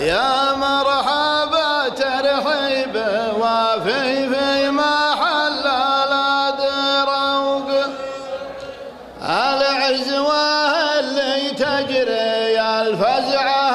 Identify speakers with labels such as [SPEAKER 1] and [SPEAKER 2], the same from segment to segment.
[SPEAKER 1] يا مرحبا ترحيب وافي في محل الادروق العزوة اللي تجري الفزعة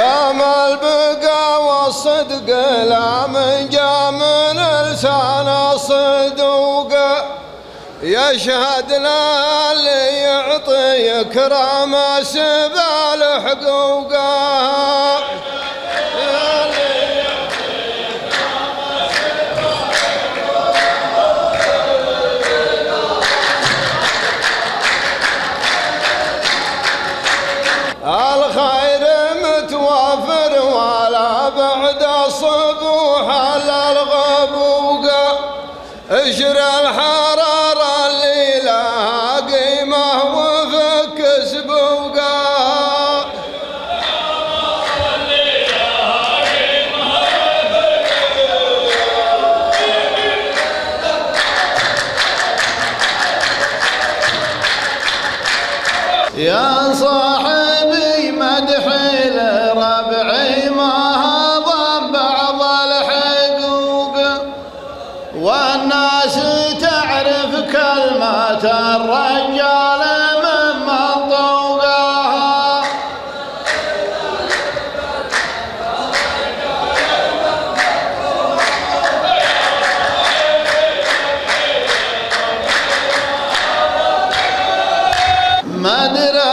[SPEAKER 1] دام البقى والصدق لا من جا من لسان الصدوق. يشهد له اللي يعطي كرام سبال حقوقه. الصبوح على الغبوق اشر الحرارة اللي لها قيمة وفك سبوقة. يا صاحبي Madra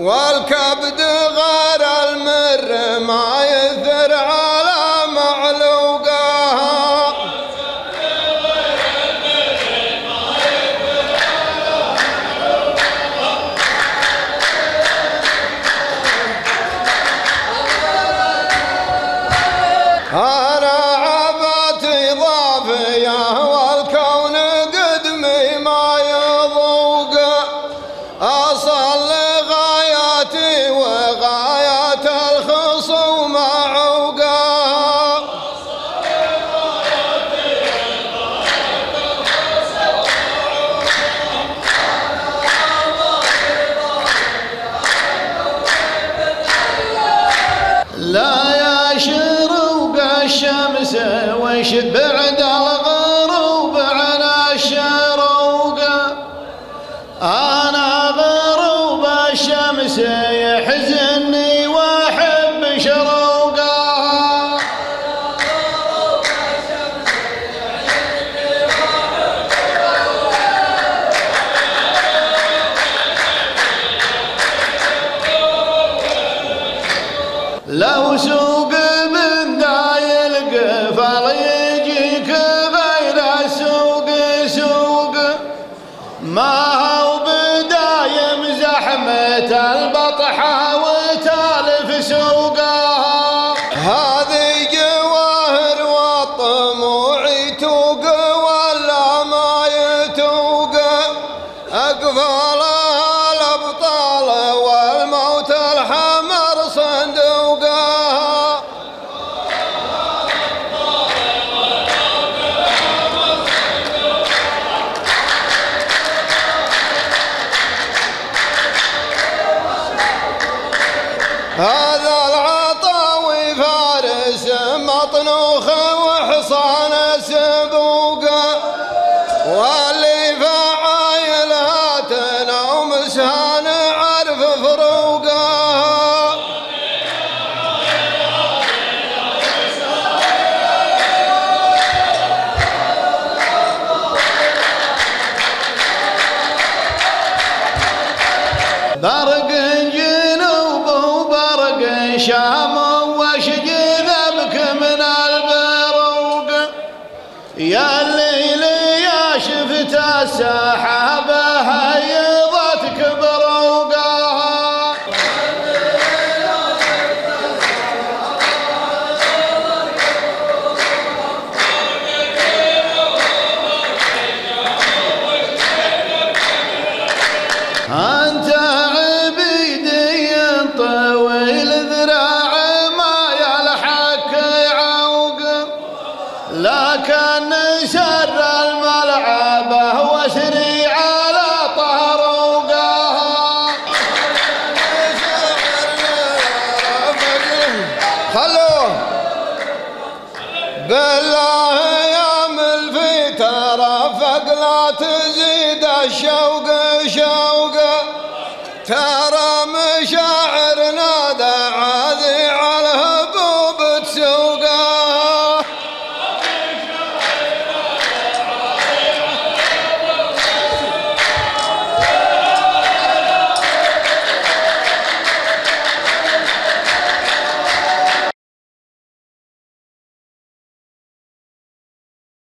[SPEAKER 1] والكبد غير المر ما يثر وش بعد الغروب على الشروق أنا غروب الشمس يحزني وأحب شروقها لو سوق زحمة البطحة وتالف سوقها هذه جواهر والطموع يتوق ولا ما يتوق أقفال يا الليل يا شفت السحابة تزيد الشوق شوق ترى مشى